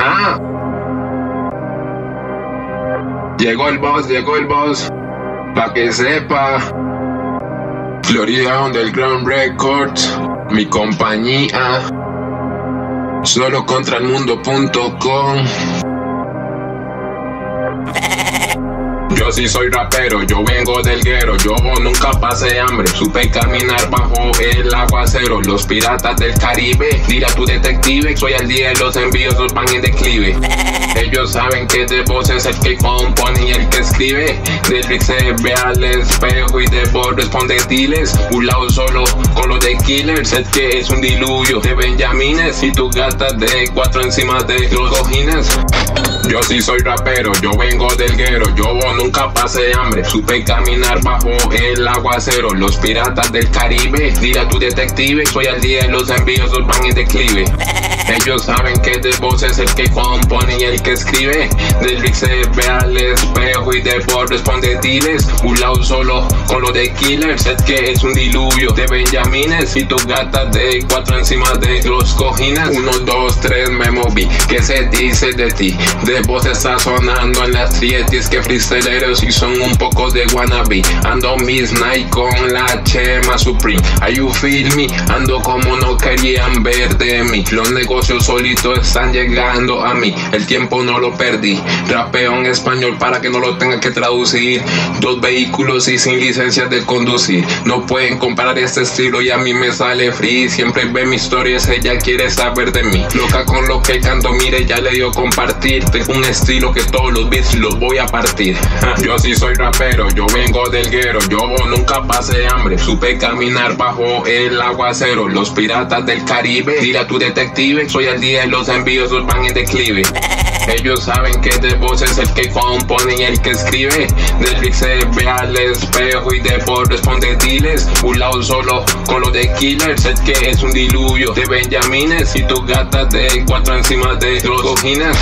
Ah. Llegó el boss, llegó el boss. Pa' que sepa. Florida Underground Records. Mi compañía. Solo contra el mundo.com. Yo sí soy rapero, yo vengo del guero, yo nunca pasé hambre, supe caminar bajo el aguacero, los piratas del Caribe, dile a tu detective, soy al día de los envíos, los van en declive. Ellos saben que de voz es el que compone y el que escribe, del se ve al espejo y de voz responde diles, un lado solo con los de killers, es que es un diluvio de benjamines. Y tu gata de cuatro encima de los cojines. Yo sí soy rapero, yo vengo del guero, yo nunca pasé hambre, supe caminar bajo el aguacero, los piratas del Caribe, dile a tu detective, soy al día de los envíos, van en declive. Ellos saben que de voz es el que compone y el que escribe. Del se ve al espejo y de voz responde diles. Un lado solo con lo de killers. Es que es un diluvio de benjamines y tu gata de cuatro encima de los cojines. Uno, dos, tres, me moví. ¿Qué se dice de ti? De voz está sonando en las trietis que freestyleros y son un poco de wannabe. Ando mis night con la chema supreme. Are you feel me? Ando como no querían ver de mí. Solitos están llegando a mí. El tiempo no lo perdí. Rapeo en español para que no lo tenga que traducir. Dos vehículos y sin licencia de conducir. No pueden comparar este estilo y a mí me sale free. Siempre ve mis historias, ella quiere saber de mí. Loca con lo que canto, mire, ya le dio compartir. Tengo un estilo que todos los beats los voy a partir. Yo sí soy rapero, yo vengo del guero. Yo nunca pasé hambre. Supe caminar bajo el aguacero. Los piratas del Caribe. Dile a tu detective, soy al día y los envíos van en declive. Ellos saben que de voz es el que compone y el que escribe. Del se ve al espejo y de voz responde diles. Un lado solo con lo de killers. Es que es un diluvio de benjamines y tu gata de cuatro encima de los cojines.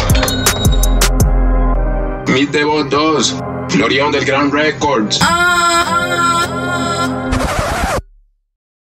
Voz 2. Florian del Grand Records. Ah, ah,